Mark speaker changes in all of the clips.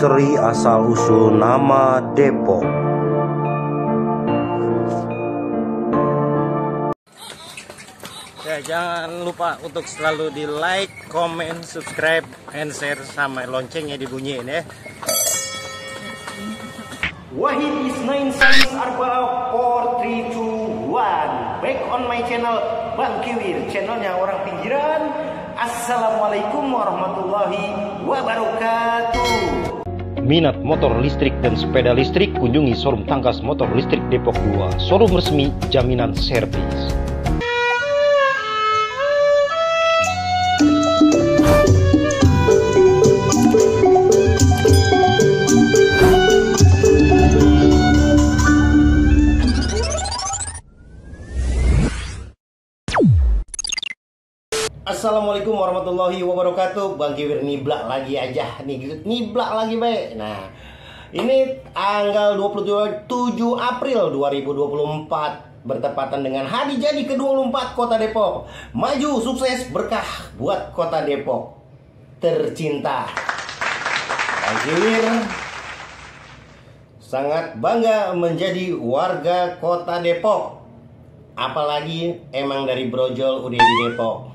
Speaker 1: misteri asal usul nama Depok.
Speaker 2: Ya jangan lupa untuk selalu di like, comment, subscribe, and share sama loncengnya dibunyiin ya.
Speaker 1: Wahid is 9 Science Arba 4, 3, 2, 1 Back on my channel Bang Kiwir. Channelnya orang pinggiran. Assalamualaikum warahmatullahi wabarakatuh Minat motor listrik dan sepeda listrik kunjungi showroom Tangkas Motor Listrik Depok 2 Showroom resmi jaminan servis warahmatullahi wabarakatuh. Bang Kiwir niblak lagi aja. Nih Niblak lagi baik Nah ini tanggal 27 April 2024 Bertepatan dengan hari jadi ke-24 Kota Depok. Maju sukses berkah buat Kota Depok. Tercinta. Bang Kiwir Sangat bangga menjadi warga Kota Depok. Apalagi emang dari Brojol udah di Depok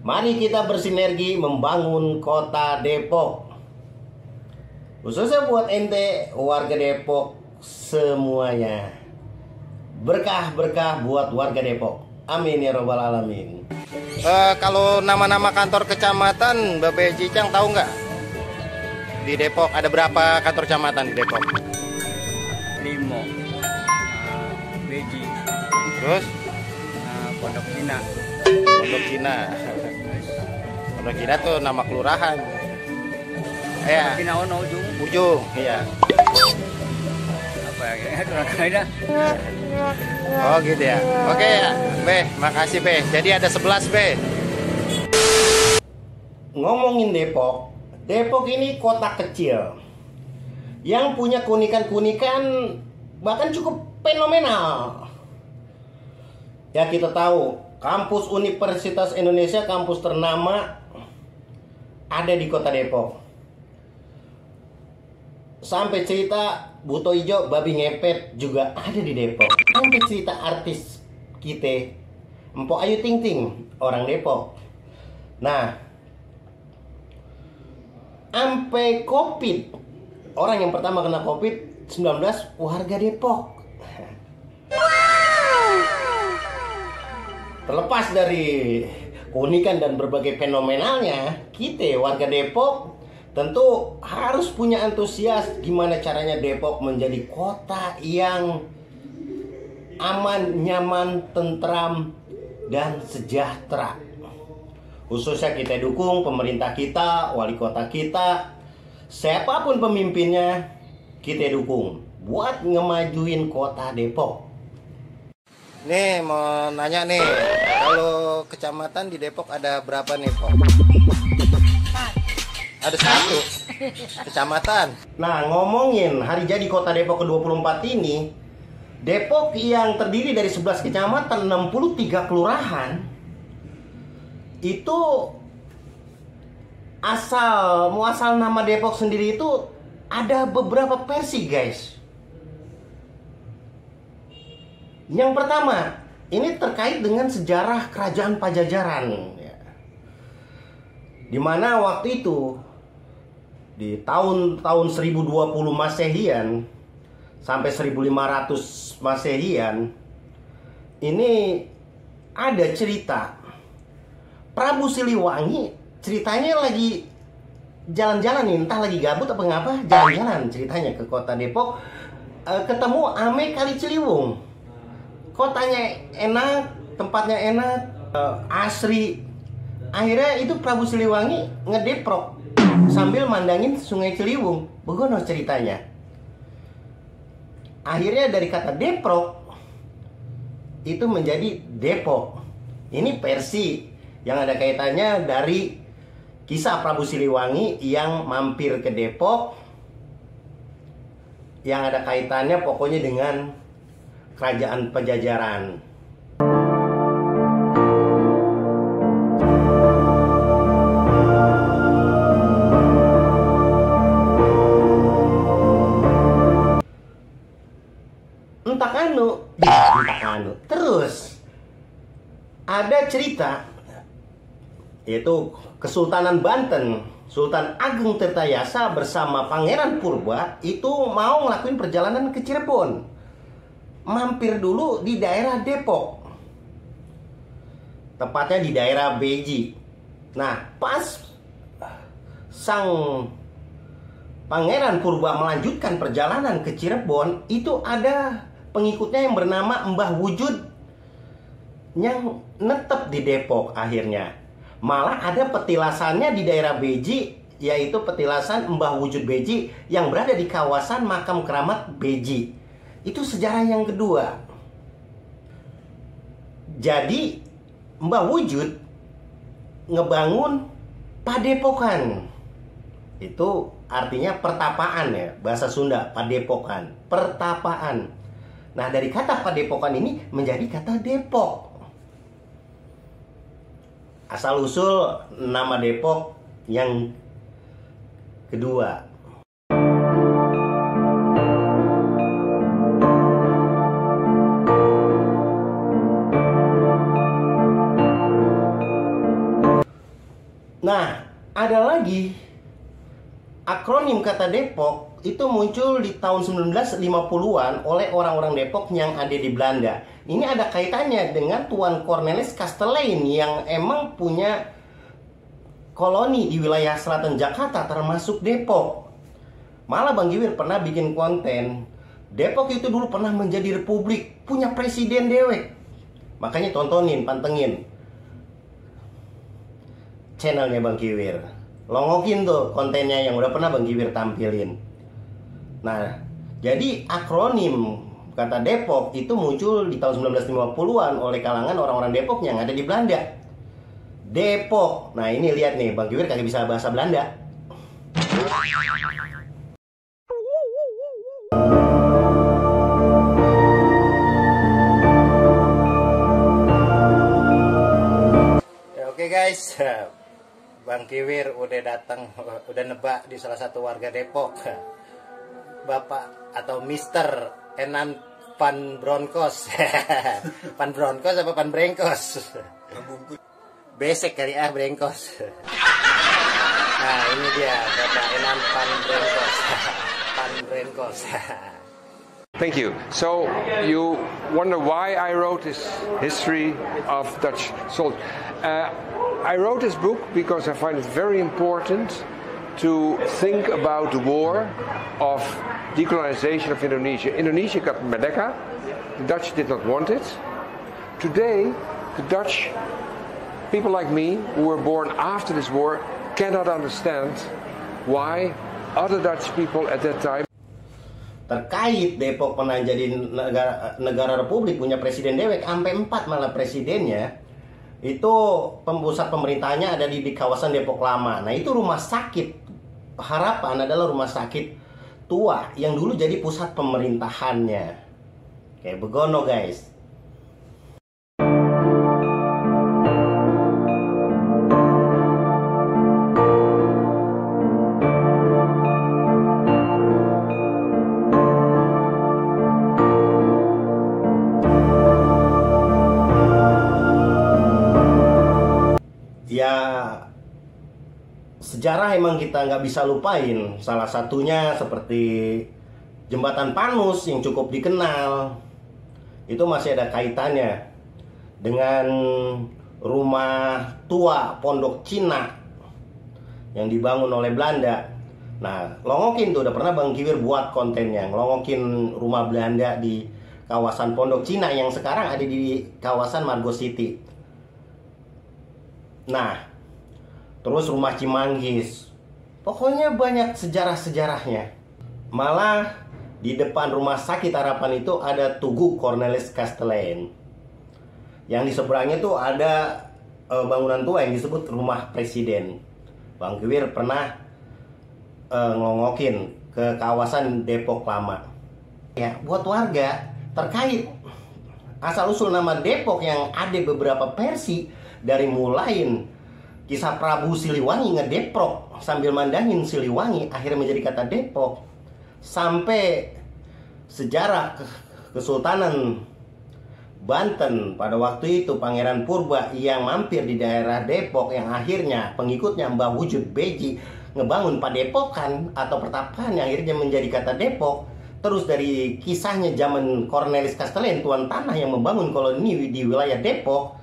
Speaker 1: Mari kita bersinergi membangun kota Depok. Khususnya buat ente warga Depok semuanya. Berkah-berkah buat warga Depok. Amin ya robbal alamin.
Speaker 2: Uh, kalau nama-nama kantor kecamatan, Babe Cicang tahu nggak? Di Depok ada berapa kantor kecamatan di Depok?
Speaker 3: Limo. Uh, Beji.
Speaker 2: Terus?
Speaker 3: Uh, Pondok Cina.
Speaker 2: Pondok Cina. Pondok Cina tuh nama kelurahan. Ya.
Speaker 3: Cina Ono ujung.
Speaker 2: Ujung, iya.
Speaker 3: Apa ya? Ada.
Speaker 2: Oh gitu ya. Oke ya, Be, makasih Be. Jadi ada 11 Be.
Speaker 1: Ngomongin Depok, Depok ini kota kecil yang punya keunikan-keunikan bahkan cukup fenomenal. Ya kita tahu, kampus Universitas Indonesia, kampus ternama ada di kota Depok. Sampai cerita Buto Ijo, Babi Ngepet juga ada di Depok. Sampai cerita artis kita, Empok Ayu Ting Ting, orang Depok. Nah, sampai COVID, orang yang pertama kena COVID-19 warga Depok. Terlepas dari keunikan dan berbagai fenomenalnya, kita warga Depok tentu harus punya antusias gimana caranya Depok menjadi kota yang aman, nyaman, tentram, dan sejahtera. Khususnya kita dukung pemerintah kita, wali kota kita, siapa pun pemimpinnya, kita dukung buat ngemajuin kota Depok.
Speaker 2: Nih mau nanya nih, kalau kecamatan di Depok ada berapa nih Pok? Ada satu kecamatan.
Speaker 1: Nah ngomongin hari jadi kota Depok ke-24 ini Depok yang terdiri dari 11 kecamatan 63 kelurahan Itu Asal muasal nama Depok sendiri itu Ada beberapa versi guys Yang pertama, ini terkait dengan sejarah kerajaan Pajajaran. Ya. Di mana waktu itu di tahun-tahun 1020 Masehian sampai 1500 Masehian ini ada cerita Prabu Siliwangi ceritanya lagi jalan-jalan nih entah lagi gabut apa ngapa jalan-jalan ceritanya ke kota Depok eh, ketemu Ame Kali Ciliwung kotanya enak, tempatnya enak, uh, asri. Akhirnya itu Prabu Siliwangi ngedeprok sambil mandangin Sungai Ciliwung. Begono ceritanya. Akhirnya dari kata deprok itu menjadi Depok. Ini versi yang ada kaitannya dari kisah Prabu Siliwangi yang mampir ke Depok yang ada kaitannya pokoknya dengan kerajaan Pajajaran. Entah kanu, ya, entah kanu. Terus ada cerita yaitu Kesultanan Banten Sultan Agung Tirtayasa bersama Pangeran Purba itu mau ngelakuin perjalanan ke Cirebon. Mampir dulu di daerah Depok. Tepatnya di daerah Beji. Nah, pas sang Pangeran Purba melanjutkan perjalanan ke Cirebon, itu ada pengikutnya yang bernama Mbah Wujud yang netep di Depok akhirnya. Malah ada petilasannya di daerah Beji, yaitu petilasan Mbah Wujud Beji yang berada di kawasan makam keramat Beji. Itu sejarah yang kedua. Jadi Mbah Wujud ngebangun padepokan. Itu artinya pertapaan ya, bahasa Sunda, padepokan, pertapaan. Nah, dari kata padepokan ini menjadi kata Depok. Asal usul nama Depok yang kedua. Ada lagi akronim kata Depok itu muncul di tahun 1950-an oleh orang-orang Depok yang ada di Belanda. Ini ada kaitannya dengan Tuan Cornelis Castellane yang emang punya koloni di wilayah selatan Jakarta termasuk Depok. Malah Bang Giwir pernah bikin konten Depok itu dulu pernah menjadi republik, punya presiden dewek. Makanya tontonin, pantengin channelnya Bang Kiwir. Longokin tuh kontennya yang udah pernah Bang Kiwir tampilin. Nah, jadi akronim kata Depok itu muncul di tahun 1950-an oleh kalangan orang-orang Depok yang ada di Belanda. Depok. Nah, ini lihat nih, Bang Kiwir kagak bisa bahasa Belanda. Ya, Oke guys, Bang Kiwir udah datang, udah nebak di salah satu warga Depok. Bapak atau Mister Enan Pan Bronkos. Pan Bronkos apa Pan Brengkos? Besek kali ah Brengkos. Nah ini dia Bapak Enan Pan Bronkos. Pan Brengkos.
Speaker 4: Thank you. So you wonder why I wrote this history of Dutch soldiers. Uh, I wrote this book because I find it very important to think about the war of decolonization of Indonesia. Indonesia got Merdeka. The Dutch did not want it. Today, the Dutch people like me who were born after this war cannot understand why other Dutch people at that time
Speaker 1: terkait Depok pernah jadi negara, negara republik punya presiden dewek sampai empat malah presidennya itu pembusat pemerintahnya ada di, di kawasan Depok Lama. Nah itu rumah sakit. Harapan adalah rumah sakit tua yang dulu jadi pusat pemerintahannya. Kayak begono guys sejarah emang kita nggak bisa lupain. Salah satunya seperti jembatan Panus yang cukup dikenal. Itu masih ada kaitannya dengan rumah tua pondok Cina yang dibangun oleh Belanda. Nah longokin tuh udah pernah Bang Kiwir buat kontennya ngelongokin rumah Belanda di kawasan pondok Cina yang sekarang ada di kawasan Margo City. Nah, terus rumah Cimanggis. Pokoknya banyak sejarah-sejarahnya. Malah di depan rumah sakit harapan itu ada Tugu Cornelis Castellane. Yang di seberangnya tuh ada eh, bangunan tua yang disebut rumah presiden. Bang Kiwir pernah eh, ngelongokin ke kawasan Depok Lama. Ya, buat warga terkait asal usul nama Depok yang ada beberapa versi dari mulain kisah Prabu Siliwangi ngedeprok sambil mandangin Siliwangi akhirnya menjadi kata Depok sampai sejarah ke- Kesultanan Banten pada waktu itu Pangeran Purba yang mampir di daerah Depok yang akhirnya pengikutnya Mbah Wujud Beji ngebangun padepokan atau pertapaan yang akhirnya menjadi kata Depok terus dari kisahnya zaman Cornelis Castellan tuan tanah yang membangun koloni di wilayah Depok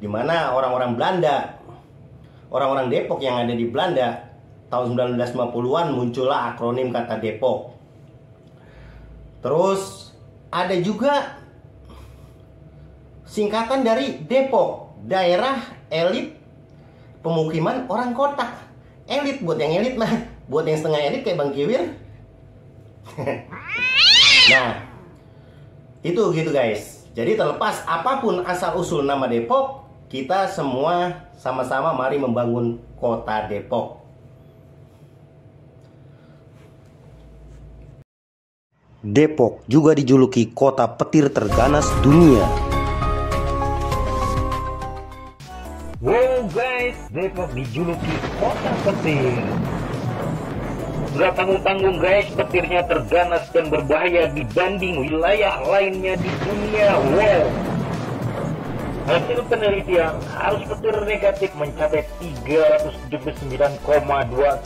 Speaker 1: di mana orang-orang Belanda orang-orang Depok yang ada di Belanda tahun 1950-an muncullah akronim kata Depok terus ada juga singkatan dari Depok, daerah elit pemukiman orang kota. Elit buat yang elit mah, buat yang setengah elit kayak Bang Kiwir. nah, itu gitu guys. Jadi terlepas apa pun asal usul nama Depok, kita semua sama-sama mari membangun kota Depok. Depok juga dijuluki kota petir terganas dunia.
Speaker 5: Wow guys, Depok dijuluki kota petir. Gak tanggung-tanggung guys, petirnya terganas dan berbahaya dibanding wilayah lainnya di dunia. Wow. Hasil penelitian, arus petir negatif mencapai 379,2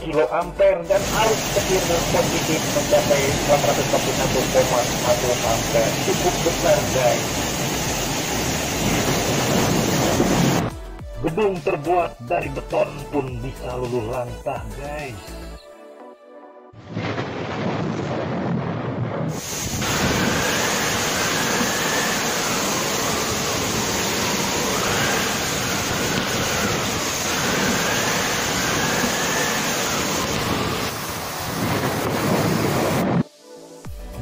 Speaker 5: kilo ampere dan arus petir positif mencapai 441,1 ampere. Cukup besar guys. Gedung terbuat dari beton pun bisa luluh lantah guys.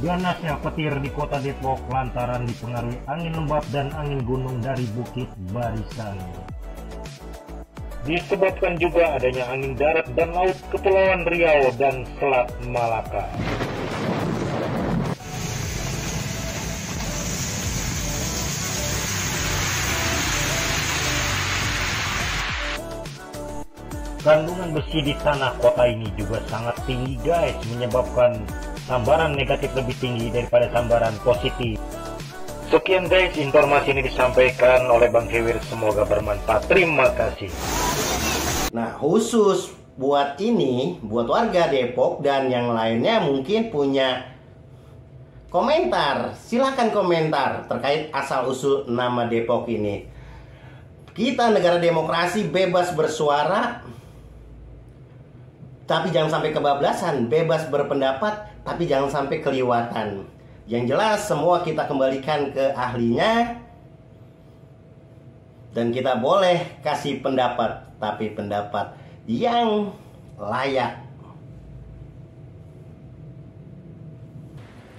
Speaker 5: Ganasnya petir di kota Depok lantaran dipengaruhi angin lembab dan angin gunung dari Bukit Barisan. Disebabkan juga adanya angin darat dan laut Kepulauan Riau dan Selat Malaka. Kandungan besi di tanah kota ini juga sangat tinggi guys, menyebabkan sambaran negatif lebih tinggi daripada sambaran positif. Sekian guys, informasi ini disampaikan oleh Bang Hewir. Semoga bermanfaat. Terima kasih.
Speaker 1: Nah, khusus buat ini, buat warga Depok dan yang lainnya mungkin punya komentar. Silahkan komentar terkait asal-usul nama Depok ini. Kita negara demokrasi bebas bersuara, tapi jangan sampai kebablasan. Bebas berpendapat, tapi jangan sampai keliwatan. Yang jelas semua kita kembalikan ke ahlinya dan kita boleh kasih pendapat, tapi pendapat yang layak.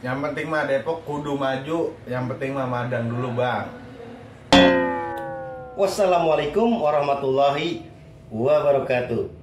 Speaker 6: Yang penting mah Depok kudu maju, yang penting mah madang dulu bang.
Speaker 1: Wassalamualaikum warahmatullahi wabarakatuh.